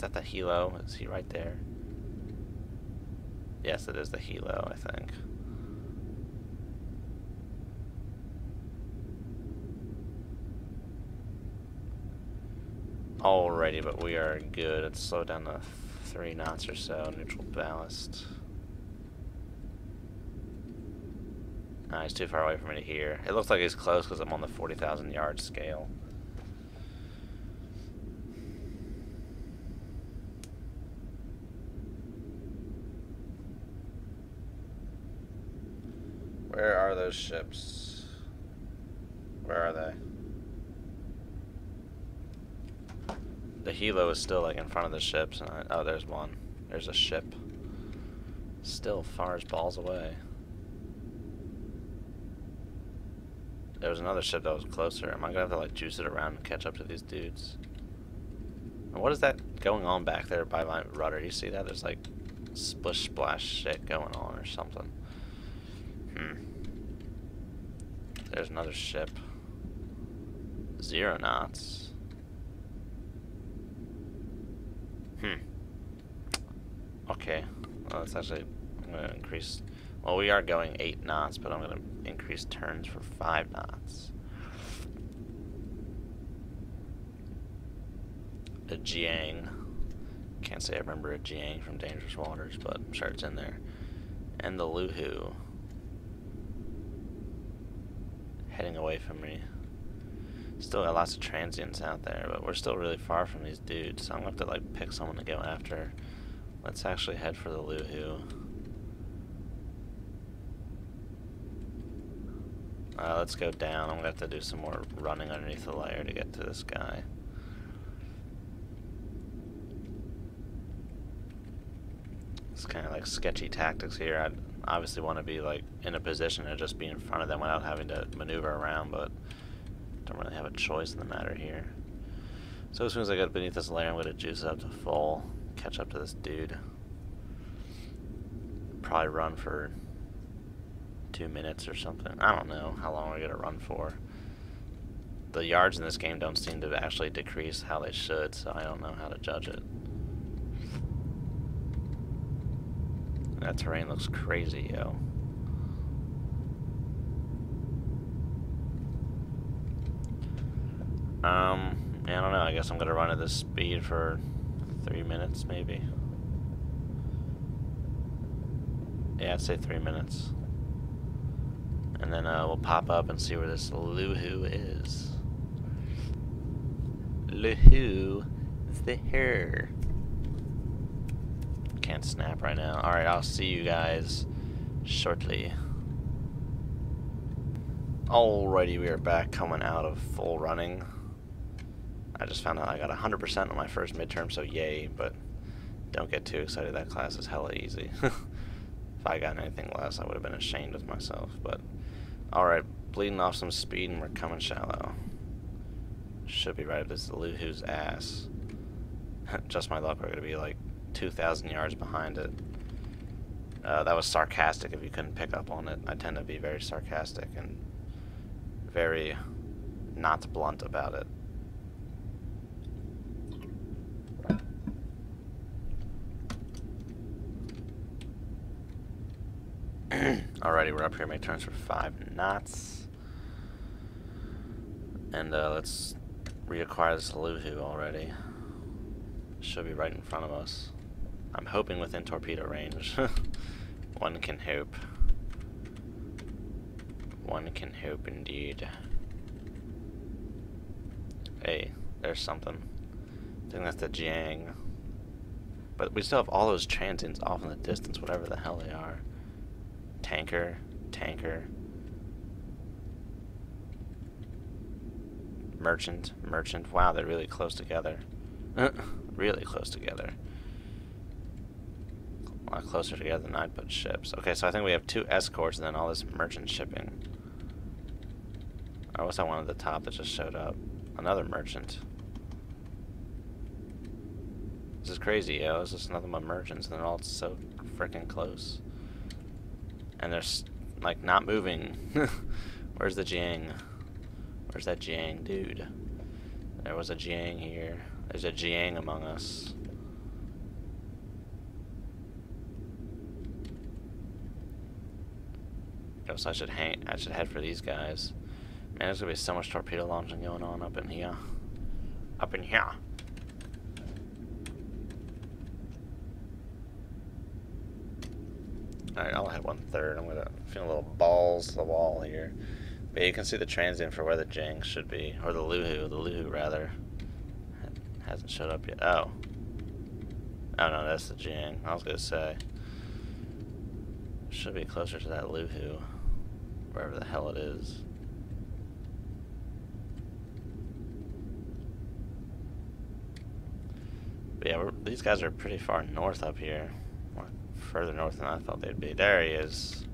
Is that the helo? Is he right there? Yes, it is the helo, I think. Alrighty, but we are good. Let's slow down to three knots or so, neutral ballast. Nah, he's too far away for me to hear. It looks like he's close because I'm on the 40,000 yard scale. Where are those ships? Where are they? The helo is still like in front of the ships, and I, oh, there's one. There's a ship. Still far as balls away. There was another ship that was closer. Am I gonna have to like juice it around and catch up to these dudes? And what is that going on back there by my rudder? You see that? There's like splish splash shit going on or something. Hmm. There's another ship. Zero knots. Hmm. Okay. Well, that's actually... I'm going to increase... Well, we are going 8 knots, but I'm going to increase turns for 5 knots. A Jiang. Can't say I remember a Jiang from Dangerous Waters, but I'm sure it's in there. And the Luhu. Heading away from me. Still got lots of transients out there, but we're still really far from these dudes, so I'm gonna have to like pick someone to go after. Let's actually head for the Luhu. Uh, let's go down. I'm gonna have to do some more running underneath the layer to get to this guy. It's kind of like sketchy tactics here. I obviously want to be like in a position to just be in front of them without having to maneuver around, but don't really have a choice in the matter here. So as soon as I get beneath this layer, I'm going to juice up to full, catch up to this dude. Probably run for two minutes or something. I don't know how long we're going to run for. The yards in this game don't seem to actually decrease how they should, so I don't know how to judge it. That terrain looks crazy, yo. Um, I don't know. I guess I'm gonna run at this speed for three minutes, maybe. Yeah, I'd say three minutes. And then uh, we'll pop up and see where this Luhu is. Luhu there. Can't snap right now. Alright, I'll see you guys shortly. Alrighty, we are back coming out of full running. I just found out I got 100% on my first midterm, so yay, but don't get too excited. That class is hella easy. if I got anything less, I would have been ashamed of myself, but alright, bleeding off some speed and we're coming shallow. Should be right up this Luhu's ass. just my luck, we're going to be like 2,000 yards behind it. Uh, that was sarcastic if you couldn't pick up on it. I tend to be very sarcastic and very not blunt about it. Alrighty, we're up here. Make turns for five knots. And uh, let's reacquire this Luhu already. Should be right in front of us. I'm hoping within torpedo range. One can hope. One can hope indeed. Hey, there's something. I think that's the Jiang. But we still have all those transients off in the distance, whatever the hell they are tanker, tanker, merchant, merchant. Wow, they're really close together. really close together. A lot closer together than I'd put ships. Okay, so I think we have two escorts and then all this merchant shipping. Or was that one at the top that just showed up? Another merchant. This is crazy, yo. This is nothing but merchants and they're all so freaking close. And they're, like, not moving. Where's the Jiang? Where's that Jiang dude? There was a Jiang here. There's a Jiang among us. So I should hang. I should head for these guys. Man, there's gonna be so much torpedo launching going on up in here. Up in here. Alright, I'll head one third. I'm gonna feel a little balls to the wall here. But you can see the transient for where the Jiang should be, or the Luhu, the Luhu rather. Hasn't showed up yet. Oh. Oh no, that's the Jiang. I was gonna say. Should be closer to that Luhu, wherever the hell it is. But yeah, these guys are pretty far north up here. More further north than I thought they'd be. There he is.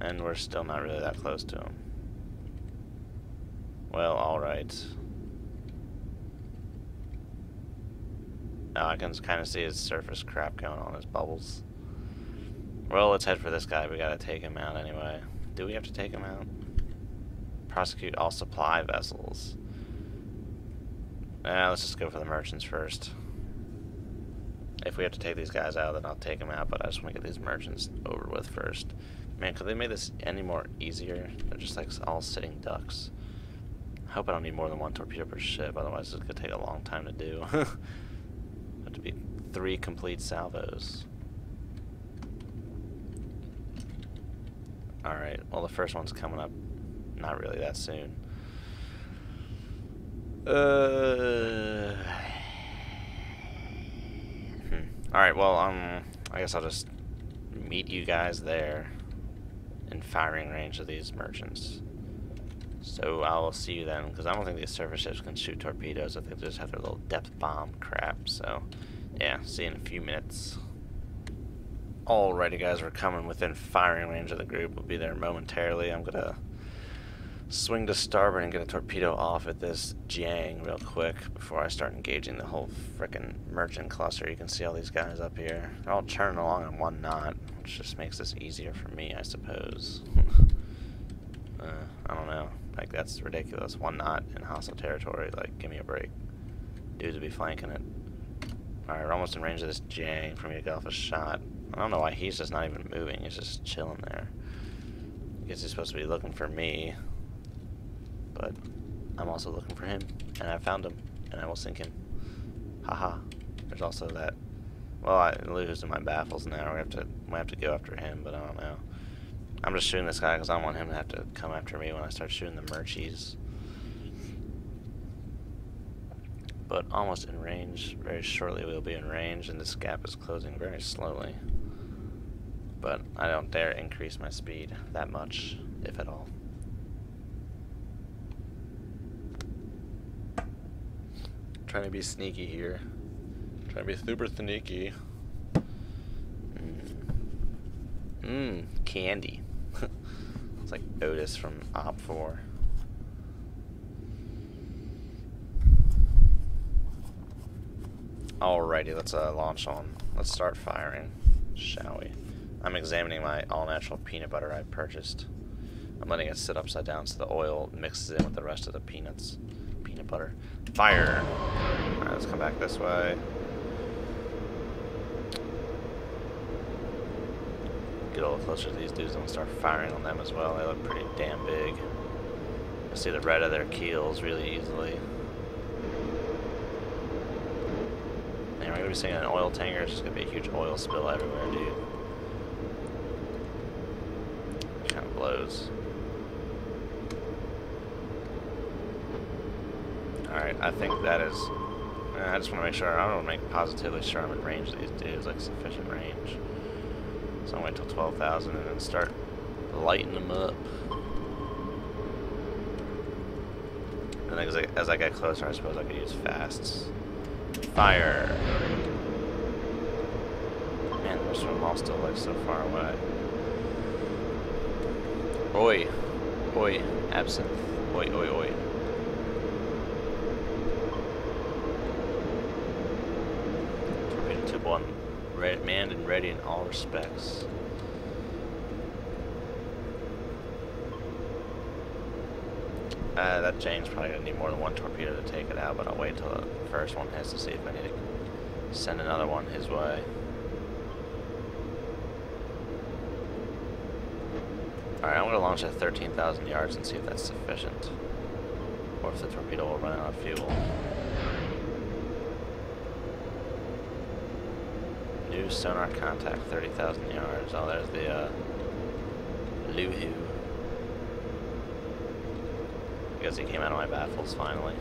And we're still not really that close to him. Well, alright. Now I can kind of see his surface crap going on, his bubbles. Well, let's head for this guy. We gotta take him out anyway. Do we have to take him out? Prosecute all supply vessels. Eh, let's just go for the merchants first. If we have to take these guys out, then I'll take them out, but I just want to get these merchants over with first. Man, could they make this any more easier? They're just like all sitting ducks. I hope I don't need more than one torpedo per ship, otherwise it's going to take a long time to do. have to be three complete salvos. Alright, well the first one's coming up not really that soon. Uh. Hmm. Alright, well, um, I guess I'll just meet you guys there in firing range of these merchants. So I'll see you then, because I don't think these surface ships can shoot torpedoes. I think they just have their little depth bomb crap. So, yeah, see you in a few minutes. Alrighty, guys, we're coming within firing range of the group. We'll be there momentarily. I'm gonna swing to starboard and get a torpedo off at this Jiang real quick before I start engaging the whole frickin' merchant cluster. You can see all these guys up here. They're all churning along on one knot, which just makes this easier for me, I suppose. uh, I don't know. Like, that's ridiculous. One knot in hostile territory. Like, give me a break. Dudes would be flanking it. Alright, we're almost in range of this me to get off a shot. I don't know why he's just not even moving. He's just chilling there. I guess he's supposed to be looking for me but I'm also looking for him, and I found him, and I will sink him. Haha. There's also that. Well, I lose in my baffles now. We have to we have to go after him, but I don't know. I'm just shooting this guy because I don't want him to have to come after me when I start shooting the merchies. But almost in range. Very shortly we'll be in range, and this gap is closing very slowly. But I don't dare increase my speed that much, if at all. trying to be sneaky here. Trying to be super sneaky. Mmm. Mmm, candy. it's like Otis from Op 4. Alrighty, let's uh, launch on. Let's start firing, shall we? I'm examining my all-natural peanut butter I purchased. I'm letting it sit upside down so the oil mixes in with the rest of the peanuts peanut butter. Fire! Alright, let's come back this way. Get a little closer to these dudes and start firing on them as well. They look pretty damn big. I see the red of their keels really easily. And we're gonna be seeing an oil tanker. It's just gonna be a huge oil spill everywhere, dude. Alright, I think that is... Uh, I just want to make sure, I don't want to make positively sure I'm in range these dudes, like sufficient range. So I'll wait till 12,000 and then start lighting them up. And as I, as I get closer, I suppose I could use fasts. Fire! Man, of them all still like so far away. Oi! Oi, absinthe. Oi, oi, oi. one, manned and ready in all respects. Uh, that Jiang's probably going to need more than one torpedo to take it out, but I'll wait until the first one hits to see if I need to send another one his way. Alright, I'm going to launch at 13,000 yards and see if that's sufficient. Or if the torpedo will run out of fuel. New sonar contact, 30,000 yards. Oh, there's the, uh, Luhu. I guess he came out of my baffles finally.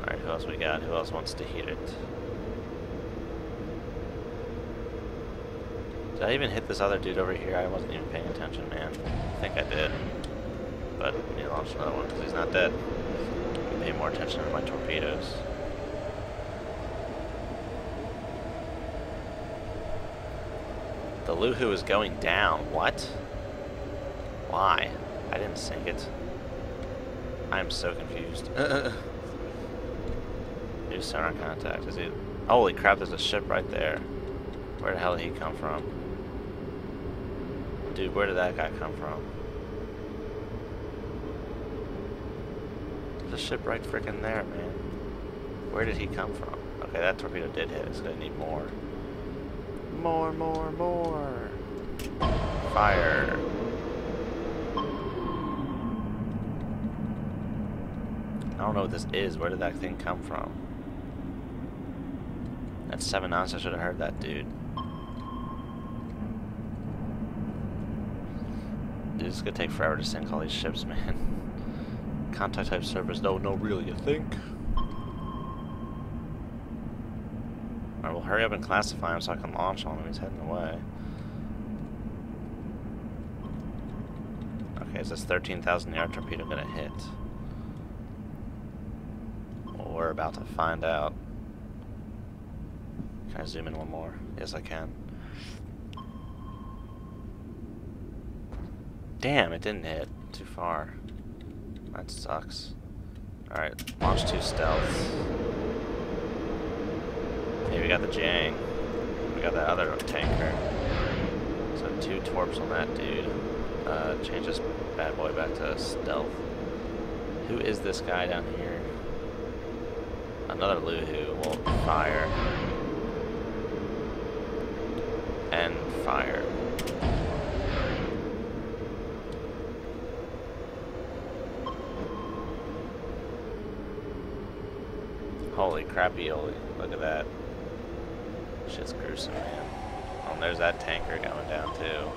Alright, who else we got? Who else wants to heat it? Did I even hit this other dude over here? I wasn't even paying attention, man. I think I did. But he launched another one because he's not dead. Pay more attention to my torpedoes. The Luhu is going down. What? Why? I didn't sink it. I'm so confused. New sonar contact. Is it? Holy crap! There's a ship right there. Where the hell did he come from? Dude, where did that guy come from? There's a ship right freaking there, man. Where did he come from? Okay, that torpedo did hit. It's gonna need more. More, more, more. Fire. I don't know what this is. Where did that thing come from? That's seven knots. I should have heard that, dude. Dude, it's gonna take forever to sink all these ships, man. Contact type service. No, no, really, you think? Alright, well, hurry up and classify him so I can launch on him. He's heading away. Okay, is this 13,000 yard torpedo gonna hit? Well, we're about to find out. Can I zoom in one more? Yes, I can. Damn, it didn't hit. Too far. That sucks. Alright, launch two stealth. Okay, we got the Jiang. We got that other tanker. So two torps on that dude. Uh, change this bad boy back to stealth. Who is this guy down here? Another Luhu. Well, fire. And fire. Holy crappy-oly. Look at that. Shit's gruesome, man. Oh, and there's that tanker going down, too.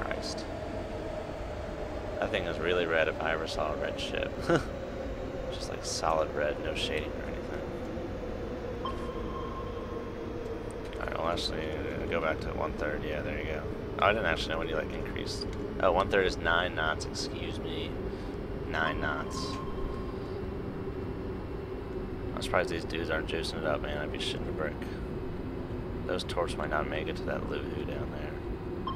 Christ. That thing is really red if I ever saw a red ship. Just like solid red, no shading or anything. Alright, well actually, uh, go back to one third. Yeah, there you go. Oh, I didn't actually know when you like increased. Oh, one third is nine knots, excuse me. Nine knots. I'm surprised these dudes aren't juicing it up, man. I'd be shitting a brick. Those torps might not make it to that Luhu down there.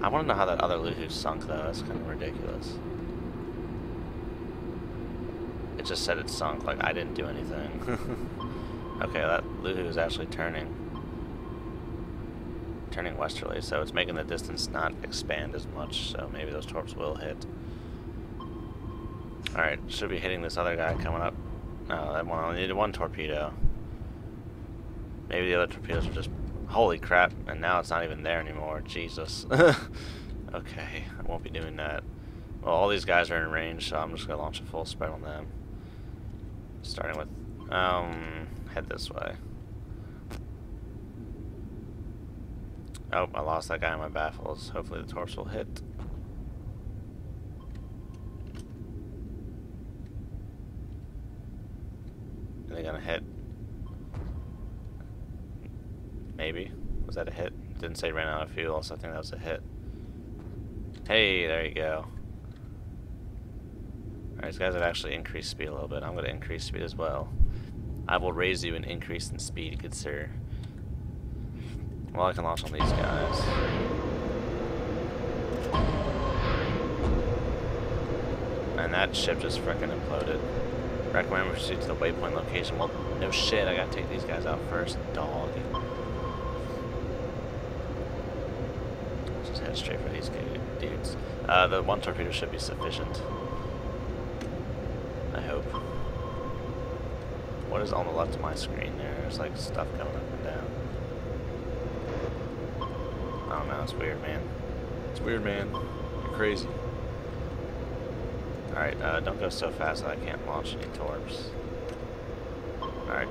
I want to know how that other Luhu sunk, though. That's kind of ridiculous. It just said it sunk, like I didn't do anything. okay, that Luhu is actually turning. Turning westerly, so it's making the distance not expand as much, so maybe those torps will hit. Alright, should be hitting this other guy coming up. No, that one only needed one torpedo. Maybe the other torpedoes are just... Holy crap, and now it's not even there anymore. Jesus. okay, I won't be doing that. Well, all these guys are in range, so I'm just going to launch a full spread on them. Starting with... Um, head this way. Oh, I lost that guy in my baffles. Hopefully the torps will hit. Are they gonna hit? Maybe. Was that a hit? Didn't say ran out of fuel, so I think that was a hit. Hey, there you go. Alright, these guys have actually increased speed a little bit. I'm going to increase speed as well. I will raise you an increase in speed, good sir. Well, I can launch on these guys. And that ship just freaking imploded. Recommend we proceed to the waypoint location. Well, no shit, I gotta take these guys out first. Dog. Just head straight for these dudes. Uh, the one torpedo should be sufficient. I hope. What is on the left of my screen there? There's like stuff going up and down. I don't know, it's weird, man. It's weird, man. You're crazy. Alright, uh, don't go so fast that I can't launch any torps. Alright.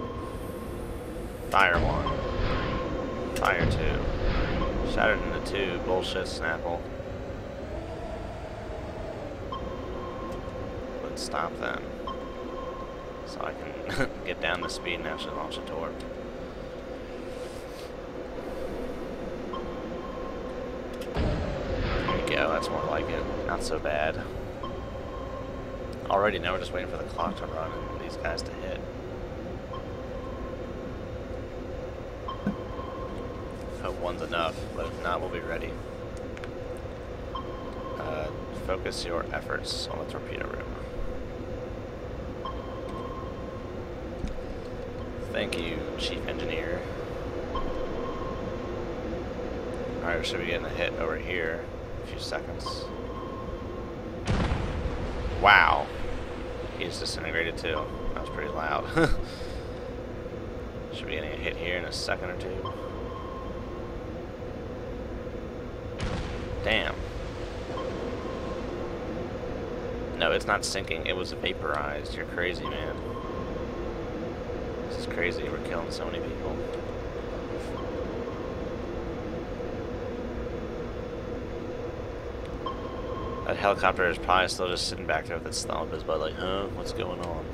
Fire one. Fire two. Shattered the two. Bullshit, Snapple. Let's stop then. So I can get down to speed and actually launch a torp. There you go, that's more like it. Not so bad. Already now we're just waiting for the clock to run and these guys to hit. One's enough, but if not, we'll be ready. Uh, focus your efforts on the torpedo room. Thank you, Chief Engineer. Alright, should be getting a hit over here in a few seconds. Wow. He's disintegrated too. That was pretty loud. Should be getting a hit here in a second or two. Damn. No, it's not sinking. It was vaporized. You're crazy, man. This is crazy. We're killing so many people. That helicopter is probably still just sitting back there with its thumb up his butt like, huh, what's going on?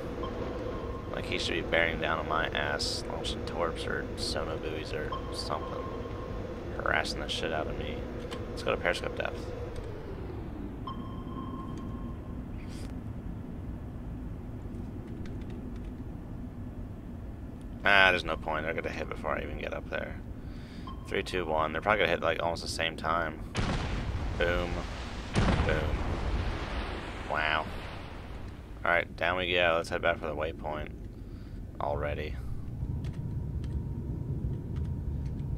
Like he should be bearing down on my ass, launching torps or sonobuoys or something. Harassing the shit out of me. Let's go to periscope depth. Ah, there's no point. They're gonna hit before I even get up there. Three, two, one. They're probably gonna hit like almost the same time. Boom. Boom. Wow. Alright, down we go. Let's head back for the waypoint. Already.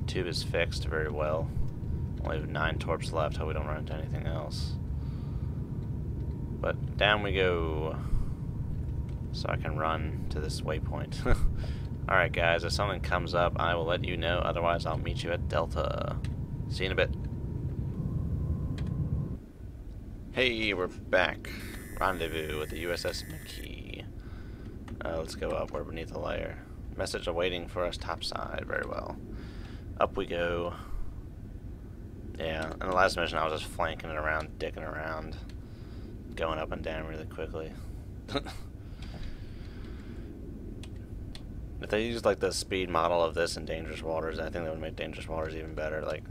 Tube is fixed very well. Only have nine torps left. Hope we don't run into anything else. But down we go. So I can run to this waypoint. Alright guys, if something comes up, I will let you know. Otherwise, I'll meet you at Delta. See you in a bit. Hey, we're back. Rendezvous with the USS McKee. Uh, let's go up. We're beneath the layer. Message awaiting for us topside. Very well. Up we go. Yeah, in the last mission I was just flanking it around, dicking around, going up and down really quickly. if they used like the speed model of this in Dangerous Waters, I think that would make Dangerous Waters even better. Like,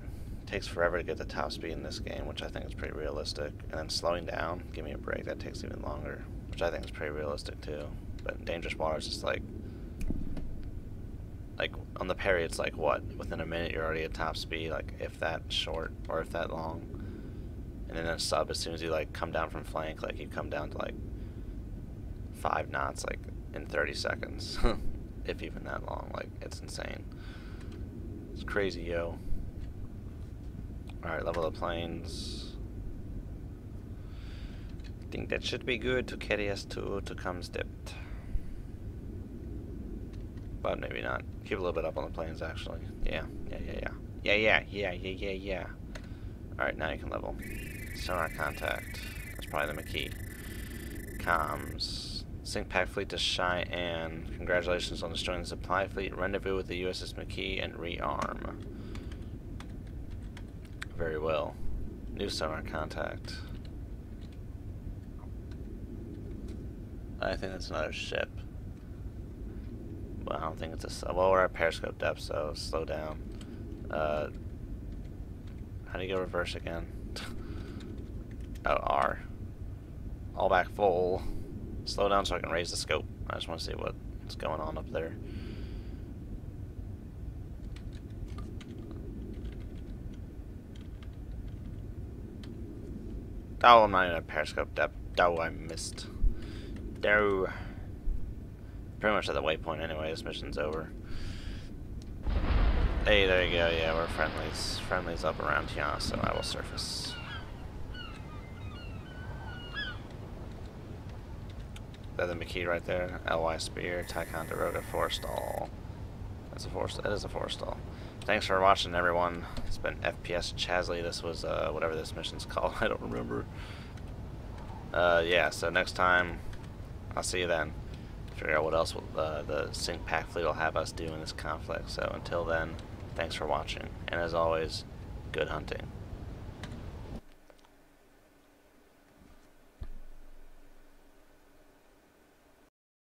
takes forever to get the top speed in this game, which I think is pretty realistic. And then slowing down, give me a break, that takes even longer, which I think is pretty realistic too. But Dangerous Waters is like, like on the parry, it's like what? Within a minute, you're already at top speed, like if that short or if that long. And then a sub, as soon as you like come down from flank, like you come down to like five knots, like in 30 seconds, if even that long. Like it's insane. It's crazy, yo. Alright, level the planes. I think that should be good to carry us to Tecum's Depth. But maybe not. Keep a little bit up on the planes, actually. Yeah, yeah, yeah, yeah. Yeah, yeah, yeah, yeah, yeah, yeah. Alright, now you can level. Sonar contact. That's probably the McKee. Comms. CINCPAC fleet to Cheyenne. Congratulations on destroying the supply fleet. Rendezvous with the USS McKee and rearm. Very well. New sonar contact. I think that's another ship. I don't think it's a... Well, we're at periscope depth, so slow down. Uh, how do you go reverse again? oh, R. All back full. Slow down so I can raise the scope. I just want to see what's going on up there. Oh, I'm not even at periscope depth. Oh, I missed. No. Pretty much at the waypoint anyway. This mission's over. Hey, there you go. Yeah, we're friendlies. Friendlies up around here, so I will surface. There's the McKee right there. LY Spear, Ticonderoga, Forrestal. That's a force. That is a force stall. Thanks for watching, everyone. It's been FPS Chazly. This was uh, whatever this mission's called. I don't remember. Uh, yeah. So next time, I'll see you then. Figure out what else will, uh, the CINCPAC fleet will have us do in this conflict. So until then, thanks for watching, and as always, good hunting.